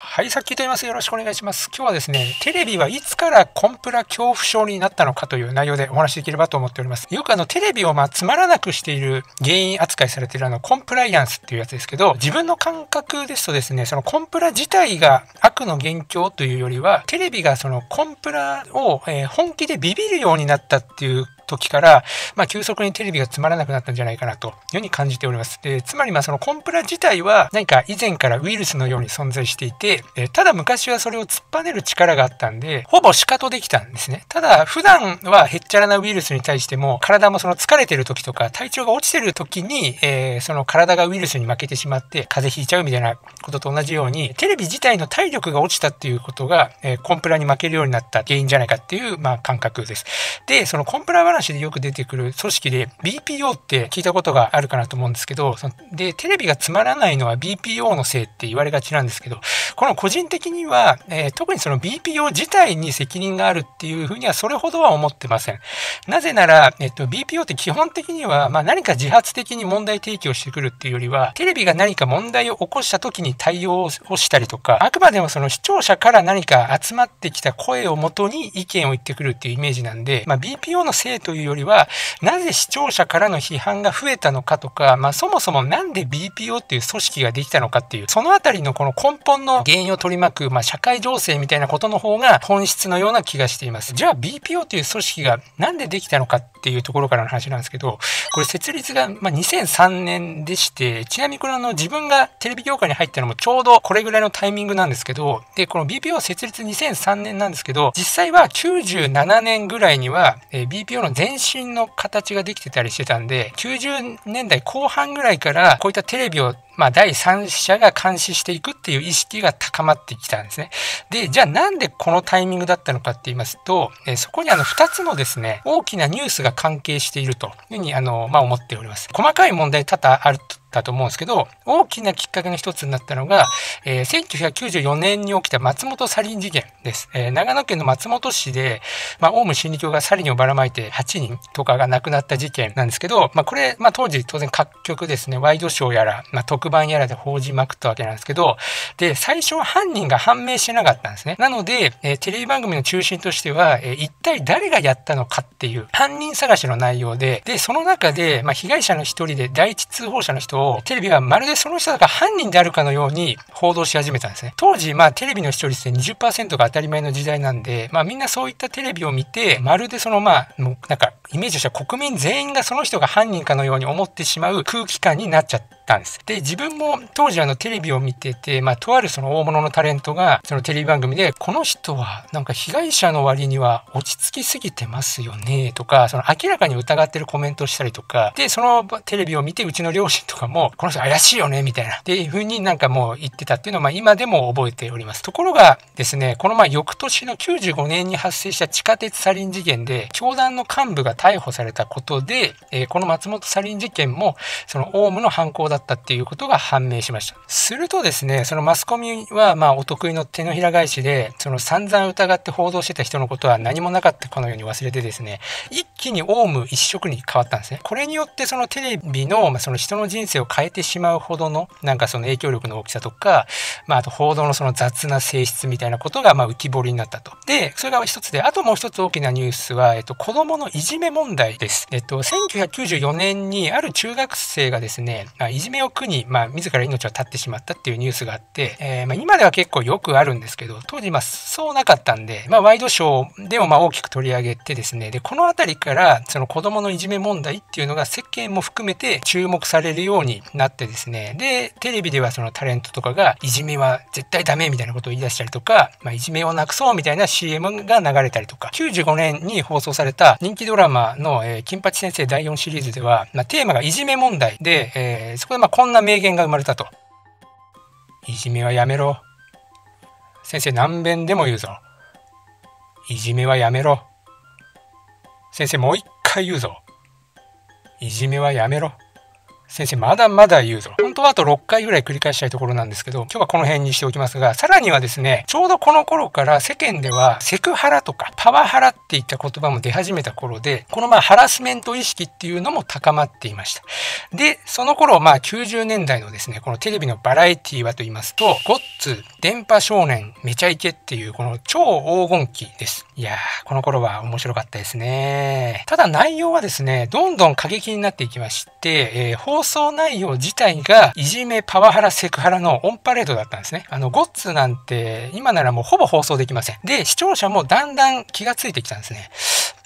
はい、さっきと言います。よろしくお願いします。今日はですね、テレビはいつからコンプラ恐怖症になったのかという内容でお話しできればと思っております。よくあの、テレビをまあつまらなくしている原因扱いされているあの、コンプライアンスっていうやつですけど、自分の感覚ですとですね、そのコンプラ自体が悪の元凶というよりは、テレビがそのコンプラを、え本気でビビるようになったっていう時から、まあ、急速にテレビがつまらなくなったんじゃないかなというふうに感じております。でつまり、まあ、そのコンプラ自体は何か以前からウイルスのように存在していて、えただ昔はそれを突っぱねる力があったんで、ほぼシカトできたんですね。ただ、普段はへっちゃらなウイルスに対しても、体もその疲れてる時とか、体調が落ちてる時に、えー、その体がウイルスに負けてしまって、風邪ひいちゃうみたいなことと同じように、テレビ自体の体力が落ちたっていうことが、えー、コンプラに負けるようになった原因じゃないかっていう、まあ、感覚です。で、そのコンプラ話話でよく出てくる組織で BPO って聞いたことがあるかなと思うんですけど、で、テレビがつまらないのは BPO のせいって言われがちなんですけど、この個人的には、えー、特にその BPO 自体に責任があるっていうふうにはそれほどは思ってません。なぜなら、えっと、BPO って基本的には、まあ、何か自発的に問題提起をしてくるっていうよりは、テレビが何か問題を起こした時に対応をしたりとか、あくまでもその視聴者から何か集まってきた声をもとに意見を言ってくるっていうイメージなんで、まあ、BPO のせいというよりは、なぜ視聴者からの批判が増えたのかとか、まあ、そもそもなんで BPO っていう組織ができたのかっていう、そのあたりのこの根本の原因を取り巻く、まあ、社会情勢みたいなことの方が本質のような気がしています。じゃあ BPO という組織がなんでできたのかっていうところからの話なんですけど、これ設立が、ま2003年でして、ちなみにこれあの自分がテレビ業界に入ったのもちょうどこれぐらいのタイミングなんですけど、で、この BPO 設立2003年なんですけど、実際は97年ぐらいには、えー、BPO の全身の形ができてたりしてたんで、90年代後半ぐらいからこういったテレビをまあ、第三者が監視していくっていう意識が高まってきたんですね。で、じゃあなんでこのタイミングだったのかって言いますと、えそこにあの2つのですね、大きなニュースが関係しているというふうにあの、まあ、思っております。細かい問題多々あるとだと思うんですけど、大きなきっかけの一つになったのが、えー、1994年に起きた松本サリン事件です。えー、長野県の松本市で、まあ、オウム真理教がサリンをばらまいて8人とかが亡くなった事件なんですけど、まあ、これ、まあ、当時当然各局ですね、ワイドショーやら、まあ、特番やらで報じまくったわけなんですけど、で、最初は犯人が判明しなかったんですね。なので、えー、テレビ番組の中心としては、えー、一体誰がやったのかっていう犯人探しの内容で、で、その中で、まあ、被害者の一人で第一通報者の人をテレビはまるでその人が犯人であるかのように報道し始めたんですね。当時、まあテレビの視聴率で20%が当たり前の時代なんで、まあみんなそういったテレビを見て、まるでそのまあ、もうなんかイメージとしては国民全員がその人が犯人かのように思ってしまう空気感になっちゃったんです。で、自分も当時あのテレビを見てて、まあとあるその大物のタレントがそのテレビ番組で、この人はなんか被害者の割には落ち着きすぎてますよねとか、その明らかに疑ってるコメントをしたりとか、で、そのテレビを見てうちの両親とかも、この人怪しいよねみたいな、っていう風になんかもう言ってたっていうのは、まあ今でも覚えております。ところがですね、このまあ翌年の95年に発生した地下鉄サリン事件で、教団の幹部が逮捕されたことで、えー、この松本サリン事件も、そのオウムの犯行だったっていうことが判明しました。するとですね、そのマスコミはまあお得意の手のひら返しで、その散々疑って報道してた人のことは何もなかったかのように忘れてですね、一気にオウム一色に変わったんですね。これによってそのテレビの、まあ、その人の人生を変えてしまうほどの、なんかその影響力の大きさとか、まああと報道のその雑な性質みたいなことがまあ浮き彫りになったと。で、それが一つで、あともう一つ大きなニュースは、えっと、子供のいじめ問題です。えっと、1994年にある中学生がですね、いじじめを苦に、まあ、自ら命を絶ってしまったっていうニュースがあって、えー、まあ、今では結構よくあるんですけど、当時、まあ、そうなかったんで、まあ、ワイドショーでもまあ大きく取り上げてですね、で、この辺りから、その子供のいじめ問題っていうのが世間も含めて注目されるようになってですね、で、テレビではそのタレントとかが、いじめは絶対ダメみたいなことを言い出したりとか、まあ、いじめをなくそうみたいな CM が流れたりとか、95年に放送された人気ドラマの、えー、金八先生第4シリーズでは、まあ、テーマがいじめ問題で、えー、そこまあこんな名言が生まれたと。いじめはやめろ。先生何遍でも言うぞ。いじめはやめろ。先生もう一回言うぞ。いじめはやめろ。先生まだまだ言うぞ。当はあと6回ぐらい繰り返したいところなんですけど、今日はこの辺にしておきますが、さらにはですね、ちょうどこの頃から世間ではセクハラとかパワハラっていった言葉も出始めた頃で、このまあハラスメント意識っていうのも高まっていました。で、その頃まあ90年代のですね、このテレビのバラエティはと言いますと、ゴッツ、電波少年、めちゃイケっていうこの超黄金期です。いやー、この頃は面白かったですね。ただ内容はですね、どんどん過激になっていきまして、えー、放送内容自体がいじめ、パワハラ、セクハラのオンパレードだったんですね。あの、ゴッツなんて今ならもうほぼ放送できません。で、視聴者もだんだん気がついてきたんですね。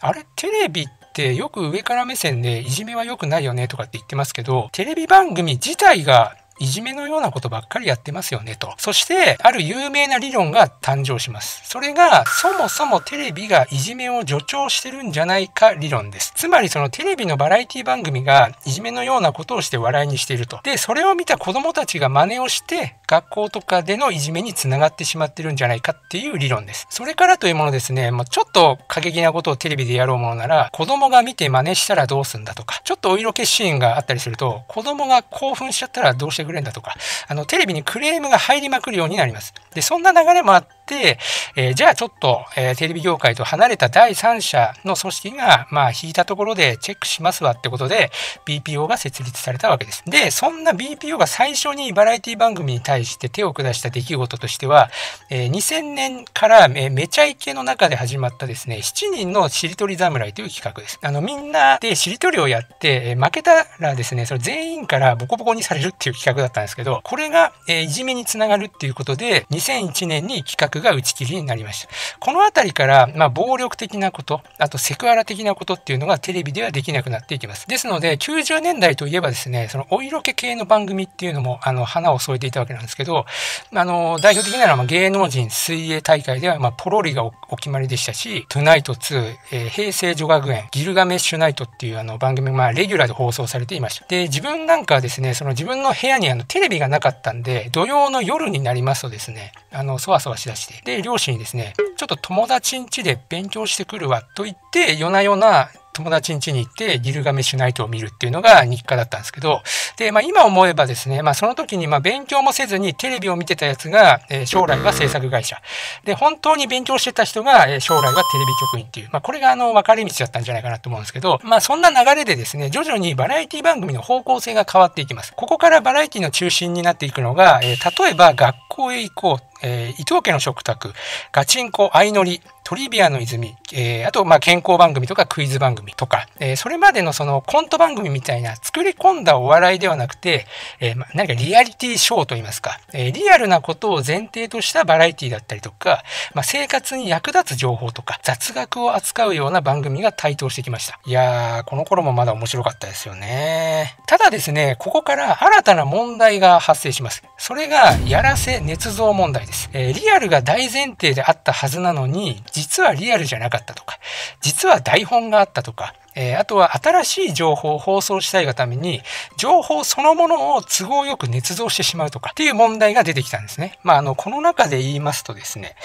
あれ、テレビってよく上から目線でいじめは良くないよねとかって言ってますけど、テレビ番組自体がいじめのようなことばっかりやってますよねと。そして、ある有名な理論が誕生します。それが、そもそもテレビがいじめを助長してるんじゃないか理論です。つまり、そのテレビのバラエティ番組がいじめのようなことをして笑いにしていると。で、それを見た子供たちが真似をして、学校とかでのいじめにつながってしまってるんじゃないかっていう理論です。それからというものですね、もうちょっと過激なことをテレビでやろうものなら、子供が見て真似したらどうすんだとか、ちょっとお色気シーンがあったりすると、子供が興奮しちゃったらどうしてくくれんだとか、あの、テレビにクレームが入りまくるようになります。で、そんな流れもあっ、えー、じゃあちょっと、えー、テレビ業界と離れた第三者の組織が、まあ、引いたところでチェックしますわってことで、BPO が設立されたわけです。で、そんな BPO が最初にバラエティ番組に対して手を下した出来事としては、えー、2000年から、えー、めちゃイケの中で始まったですね、7人のしりとり侍という企画です。あの、みんなでしりとりをやって、えー、負けたらですね、それ全員からボコボコにされるっていう企画だったんですけど、これが、えー、いじめにつながるっていうことで、2001年に企画が打ち切りになりました。この辺りから、まあ、暴力的なこと、あとセクハラ的なことっていうのがテレビではできなくなっていきます。ですので、90年代といえばですね、そのお色気系の番組っていうのも、あの、花を添えていたわけなんですけど、あの、代表的なのは、芸能人水泳大会では、まあ、ポロリがお決まりでしたし、トゥナイト2、えー、平成女学園、ギルガメッシュナイトっていうあの番組、まあ、レギュラーで放送されていました。で、自分なんかはですね、その自分の部屋にあのテレビがなかったんで、土曜の夜になりますとですね、あの、そわそわしだして、で、両親にですね、ちょっと友達ん家で勉強してくるわと言って、夜な夜な友達ん家に行ってギルガメシュナイトを見るっていうのが日課だったんですけど、で、まあ今思えばですね、まあその時にまあ勉強もせずにテレビを見てたやつが、えー、将来は制作会社。で、本当に勉強してた人が、えー、将来はテレビ局員っていう、まあこれがあの分かれ道だったんじゃないかなと思うんですけど、まあそんな流れでですね、徐々にバラエティ番組の方向性が変わっていきます。ここからバラエティの中心になっていくのが、えー、例えば学校へ行こうえー、伊藤家の食卓、ガチンコ、相乗り、トリビアの泉、えー、あと、まあ、健康番組とかクイズ番組とか、えー、それまでのそのコント番組みたいな作り込んだお笑いではなくて、えー、まあ、何かリアリティショーといいますか、えー、リアルなことを前提としたバラエティだったりとか、まあ、生活に役立つ情報とか、雑学を扱うような番組が台頭してきました。いやー、この頃もまだ面白かったですよね。ただですね、ここから新たな問題が発生します。それが、やらせ捏造問題です。えー、リアルが大前提であったはずなのに、実はリアルじゃなかったとか、実は台本があったとか、えー、あとは新しい情報を放送したいがために、情報そのものを都合よく捏造してしまうとかっていう問題が出てきたんですね。まあ、あの、この中で言いますとですね、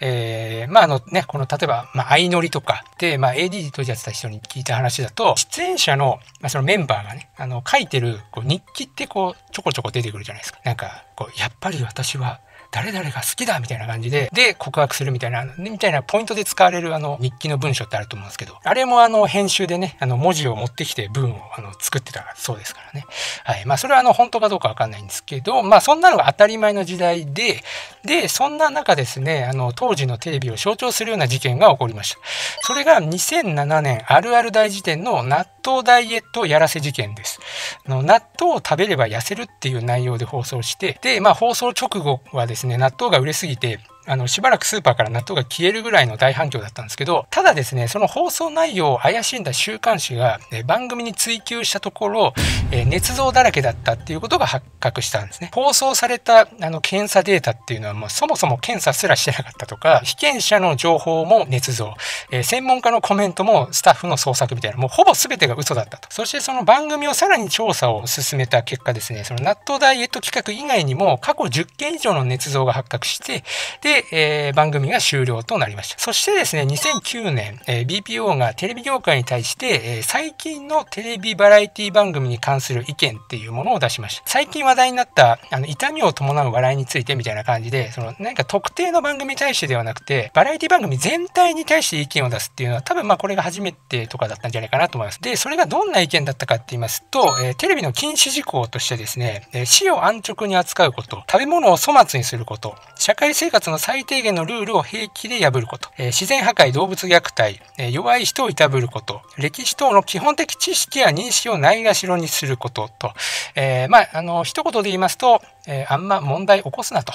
えー、まあ、あのね、この、例えば、まあ、相乗りとかで、まあ、AD とやってた人に聞いた話だと、出演者の、まあ、そのメンバーがね、あの、書いてるこう日記ってこう、ちょこちょこ出てくるじゃないですか。なんか、こう、やっぱり私は、誰々が好きだみたいな感じで、で、告白するみたいな、みたいなポイントで使われるあの日記の文章ってあると思うんですけど、あれもあの編集でね、あの文字を持ってきて文をあの作ってたそうですからね。はい。まあそれはあの本当かどうかわかんないんですけど、まあそんなのが当たり前の時代で、で、そんな中ですね、あの当時のテレビを象徴するような事件が起こりました。それが2007年あるある大辞典の納豆ダイエットやらせ事件です。の納豆を食べれば痩せるっていう内容で放送して、で、まあ放送直後はですね、ね納豆が売れすぎて、あの、しばらくスーパーから納豆が消えるぐらいの大反響だったんですけど、ただですね、その放送内容を怪しんだ週刊誌が、え番組に追求したところ、え捏造だらけだったっていうことが発覚したんですね。放送されたあの検査データっていうのはもうそもそも検査すらしてなかったとか、被験者の情報も捏造、え専門家のコメントもスタッフの創作みたいな、もうほぼ全てが嘘だったと。そしてその番組をさらに調査を進めた結果ですね、その納豆ダイエット企画以外にも過去10件以上の捏造が発覚して、で、で、えー、番組が終了となりました。そしてですね、2009年、えー、BPO がテレビ業界に対して、えー、最近のテレビバラエティ番組に関する意見っていうものを出しました。最近話題になったあの痛みを伴う笑いについてみたいな感じで、その何か特定の番組に対してではなくて、バラエティ番組全体に対して意見を出すっていうのは多分まあこれが初めてとかだったんじゃないかなと思います。で、それがどんな意見だったかって言いますと、えー、テレビの禁止事項としてですね、えー、死を安直に扱うこと、食べ物を粗末にすること、社会生活の最低限のルールを平気で破ること、えー、自然破壊、動物虐待、え弱い人をいたぶること、歴史等の基本的知識や認識をないがしろにすることと、えまあ、あの、一言で言いますと、え、あんま問題起こすなと。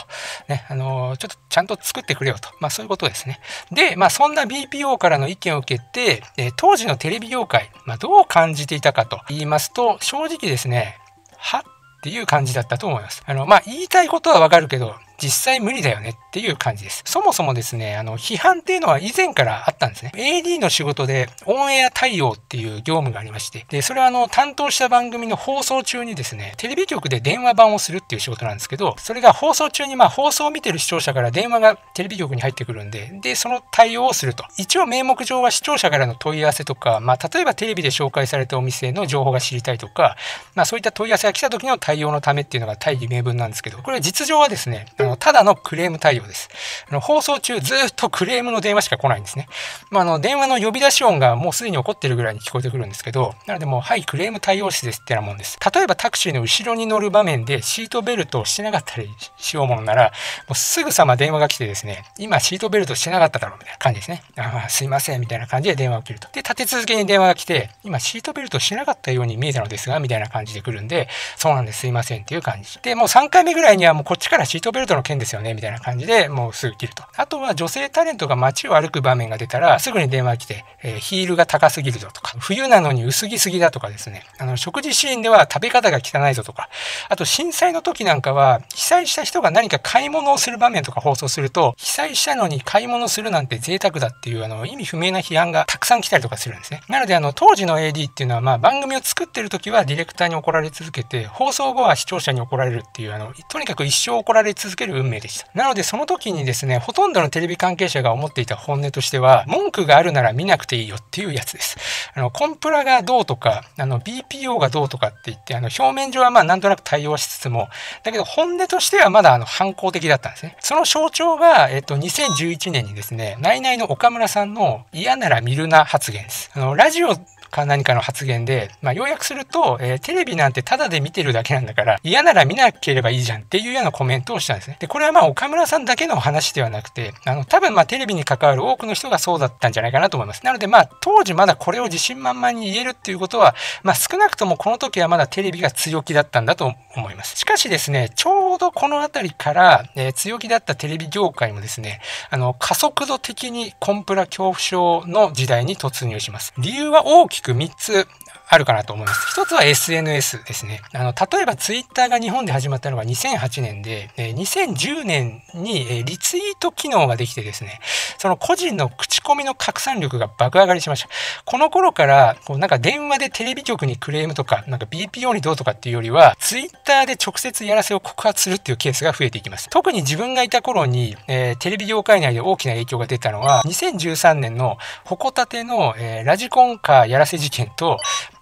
ね、あの、ちょっとちゃんと作ってくれよと。まあそういうことですね。で、まあそんな BPO からの意見を受けて、え、当時のテレビ業界、まあどう感じていたかと言いますと、正直ですね、はっていう感じだったと思います。あの、まあ言いたいことはわかるけど、実際無理だよねっていう感じです。そもそもですね、あの、批判っていうのは以前からあったんですね。AD の仕事でオンエア対応っていう業務がありまして、で、それはあの、担当した番組の放送中にですね、テレビ局で電話番をするっていう仕事なんですけど、それが放送中にまあ放送を見てる視聴者から電話がテレビ局に入ってくるんで、で、その対応をすると。一応名目上は視聴者からの問い合わせとか、まあ、例えばテレビで紹介されたお店の情報が知りたいとか、まあ、そういった問い合わせが来た時の対応のためっていうのが大義名分なんですけど、これは実情はですね、のただのクレーム対応です。あの放送中ずっとクレームの電話しか来ないんですね。まあ、あの電話の呼び出し音がもうすでに起こってるぐらいに聞こえてくるんですけど、なのでもう、はい、クレーム対応室ですってなもんです。例えばタクシーの後ろに乗る場面でシートベルトをしてなかったりしようものなら、もうすぐさま電話が来てですね、今シートベルトしてなかっただろうみたいな感じですね。ああ、すいませんみたいな感じで電話を切ると。で、立て続けに電話が来て、今シートベルトしてなかったように見えたのですが、みたいな感じで来るんで、そうなんです、すいませんっていう感じ。で、もう3回目ぐらいにはもうこっちからシートベルトの件ですよね、みたいな感じで、もうすぐ切ると。あとは女性タレントが街を歩く場面が出たら、すぐに電話来て、えー、ヒールが高すぎるぞとか、冬なのに薄着すぎだとかですね、あの、食事シーンでは食べ方が汚いぞとか、あと震災の時なんかは、被災した人が何か買い物をする場面とか放送すると、被災したのに買い物するなんて贅沢だっていう、あの、意味不明な批判がたくさん来たりとかするんですね。なので、あの、当時の AD っていうのは、まあ、番組を作ってる時はディレクターに怒られ続けて、放送後は視聴者に怒られるっていう、あの、とにかく一生怒られ続ける運命でした。なので、その時にですね、ほとんどのテレビ関係者が思っていた本音としては、文句があるなら見なくていいよっていうやつです。あの、コンプラがどうとか、あの、BPO がどうとかって言って、あの、表面上はまあなんとなく対応しつつも、だけど本音としてはまだあの、反抗的だったんですね。その象徴が、えっと、2011年にですね、ナイナイの岡村さんの嫌なら見るな発言です。あの、ラジオか何かの発言で、まあ、要約すると、えー、テレビなんてタダで見てるだけなんだから、嫌なら見なければいいじゃんっていうようなコメントをしたんですね。で、これはまあ、岡村さんだけの話ではなくて、あの、多分まあ、テレビに関わる多くの人がそうだったんじゃないかなと思います。なのでまあ、当時まだこれを自信満々に言えるっていうことは、まあ、少なくともこの時はまだテレビが強気だったんだと思います。しかしですね、ちょうどこの辺りから、えー、強気だったテレビ業界もですね、あの、加速度的にコンプラ恐怖症の時代に突入します。理由は大きく3つ。あるかなと思います。一つは SNS ですね。あの、例えばツイッターが日本で始まったのが2008年で、2010年にリツイート機能ができてですね、その個人の口コミの拡散力が爆上がりしました。この頃から、こうなんか電話でテレビ局にクレームとか、なんか BPO にどうとかっていうよりは、ツイッターで直接やらせを告発するっていうケースが増えていきます。特に自分がいた頃に、えー、テレビ業界内で大きな影響が出たのは、2013年のホコタテの、えー、ラジコンカーやらせ事件と、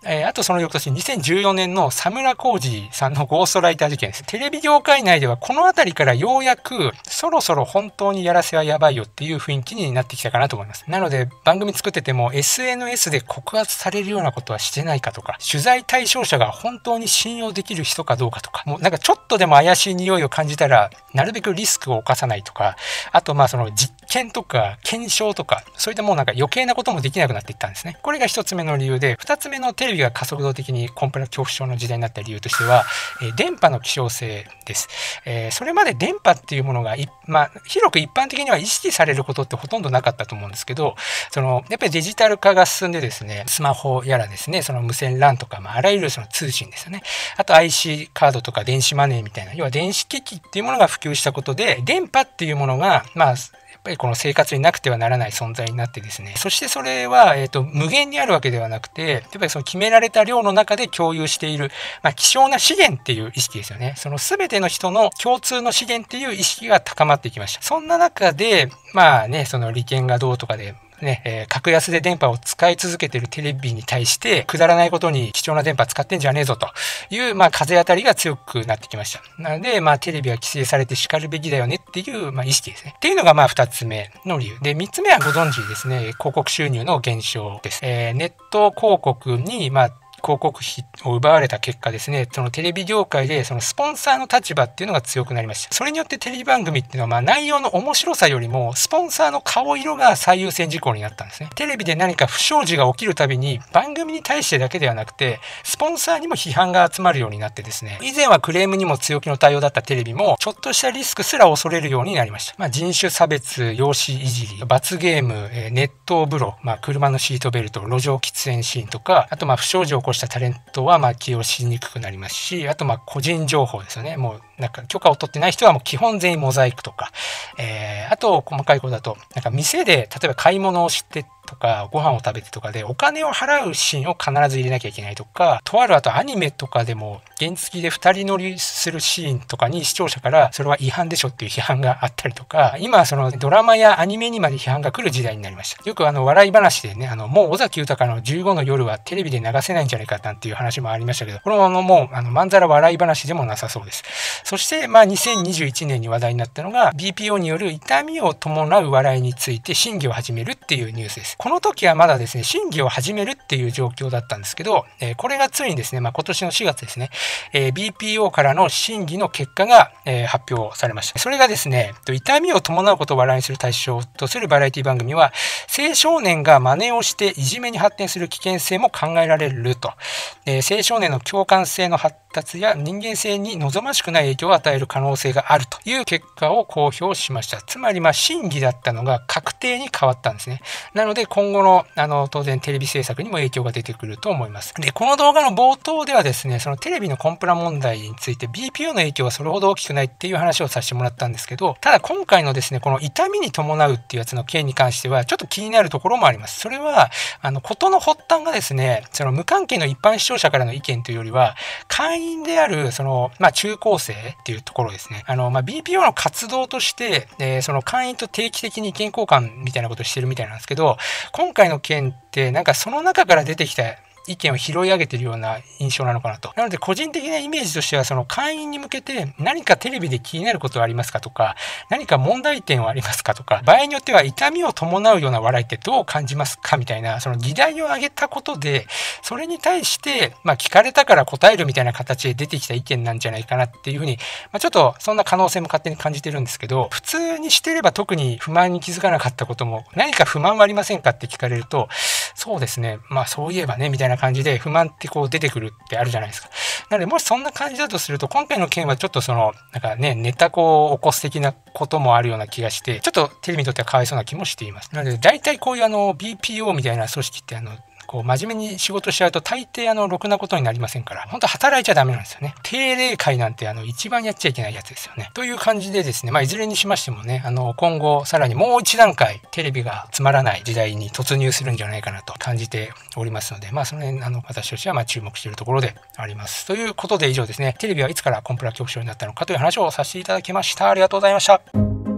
えー、あとその翌年2014年の佐村浩二さんのゴーストライター事件です。テレビ業界内ではこの辺りからようやくそろそろ本当にやらせはやばいよっていう雰囲気になってきたかなと思います。なので番組作ってても SNS で告発されるようなことはしてないかとか、取材対象者が本当に信用できる人かどうかとか、もうなんかちょっとでも怪しい匂いを感じたらなるべくリスクを犯さないとか、あとまあその実験とか検証とか、そういったもうなんか余計なこともできなくなっていったんですね。これが一つ目の理由で、二つ目のテレビが加速度的にコンプラ恐怖症の時代になった理由としては、えー、電波の希少性です。えー、それまで電波っていうものがまあ、広く一般的には意識されることってほとんどなかったと思うんですけど、その、やっぱりデジタル化が進んでですね、スマホやらですね、その無線 LAN とか、まあ、あらゆるその通信ですよね。あと IC カードとか電子マネーみたいな、要は電子機器っていうものが普及したことで、電波っていうものが、まあ、ぱりこの生活になくてはならない存在になってですね、そしてそれは、えっ、ー、と、無限にあるわけではなくて、やっぱりその決められた量の中で共有している、まあ、希少な資源っていう意識ですよね。その全ての人の共通の資源っていう意識が高まっていきました。そんな中で、まあね、その利権がどうとかで、ね、えー、格安で電波を使い続けてるテレビに対して、くだらないことに貴重な電波使ってんじゃねえぞという、まあ、風当たりが強くなってきました。なので、まあ、テレビは規制されて叱るべきだよねっていう、まあ、意識ですね。っていうのが、まあ、二つ目の理由。で、三つ目はご存知ですね、広告収入の減少です。えー、ネット広告に、まあ、広告費を奪われた結果ですね、そのテレビ業界でそのスポンサーの立場っていうのが強くなりました。それによってテレビ番組っていうのはまあ内容の面白さよりもスポンサーの顔色が最優先事項になったんですね。テレビで何か不祥事が起きるたびに番組に対してだけではなくて、スポンサーにも批判が集まるようになってですね、以前はクレームにも強気の対応だったテレビも、ちょっとしたリスクすら恐れるようになりました。まあ、人種差別、容姿いじり、罰ゲーム、ネット風呂、まあ、車のシートベルト、路上喫煙シーンとか、あとまあ不祥事を起こしたタレントはまあ起用しにくくなりますし、あとまあ個人情報ですよね。もうなんか許可を取ってない人はもう基本全員モザイクとか、えー、あと細かいことだと、なんか店で例えば買い物をしてとかご飯を食べてとかでお金を払うシーンを必ず入れなきゃいけないとかとあるあとアニメとかでも原付で2人乗りするシーンとかに視聴者からそれは違反でしょっていう批判があったりとか今そのドラマやアニメにまで批判が来る時代になりました。よくあの笑い話でねあのもう尾崎豊の15の夜はテレビで流せないんじゃないかなんていう話もありましたけどこれはあのもうあのまんざら笑い話でもなさそうです。そしてまあ2021年に話題になったのが BPO による痛みを伴う笑いについて審議を始めるっていうニュースです。この時はまだですね、審議を始めるっていう状況だったんですけど、えー、これがついにですね、まあ、今年の4月ですね、えー、BPO からの審議の結果が、えー、発表されました。それがですね、痛みを伴うことを笑いにする対象とするバラエティ番組は、青少年が真似をしていじめに発展する危険性も考えられると、え青少年の共感性の発達や人間性に望ましくない影響を与える可能性があるという結果を公表しました。つまり、まあ、審議だったのが確定に変わったんですね。なので、今後の、あの、当然テレビ制作にも影響が出てくると思います。で、この動画の冒頭ではですね、そのテレビのコンプラ問題について BPO の影響はそれほど大きくないっていう話をさせてもらったんですけど、ただ今回のですね、この痛みに伴うっていうやつの件に関しては、ちょっと気になるところもあります。それは、あの、ことの発端がですね、その無関係の一般視聴者からの意見というよりは、会員である、その、まあ、中高生っていうところですね。あの、まあ、BPO の活動として、えー、その会員と定期的に意見交換みたいなことをしてるみたいなんですけど、今回の件って、なんかその中から出てきた意見を拾い上げてるような印象なのかなと。なので個人的なイメージとしてはその会員に向けて何かテレビで気になることはありますかとか何か問題点はありますかとか場合によっては痛みを伴うような笑いってどう感じますかみたいなその議題を挙げたことでそれに対してまあ聞かれたから答えるみたいな形で出てきた意見なんじゃないかなっていうふうに、まあ、ちょっとそんな可能性も勝手に感じてるんですけど普通にしてれば特に不満に気づかなかったことも何か不満はありませんかって聞かれるとそうですねまあそういえばねみたいな感じで不満ってこう出てくるってあるじゃないですか。なのでもしそんな感じだとすると今回の件はちょっとそのなんかねネタこう起こす的なこともあるような気がしてちょっとテレビにとってはかわいそうな気もしています。なので大体こういうあの BPO みたいな組織ってあのこう真面目に仕事しちゃうと大抵あのろくなことになりませんから本当働いちゃダメなんですよね。定例会なんてあの一番やっちゃいけないやつですよね。という感じでですねまあいずれにしましてもねあの今後さらにもう一段階テレビがつまらない時代に突入するんじゃないかなと感じておりますのでまあその辺あの私としてはま注目しているところであります。ということで以上ですね。テレビはいつからコンプラ恐怖症になったのかという話をさせていただきました。ありがとうございました。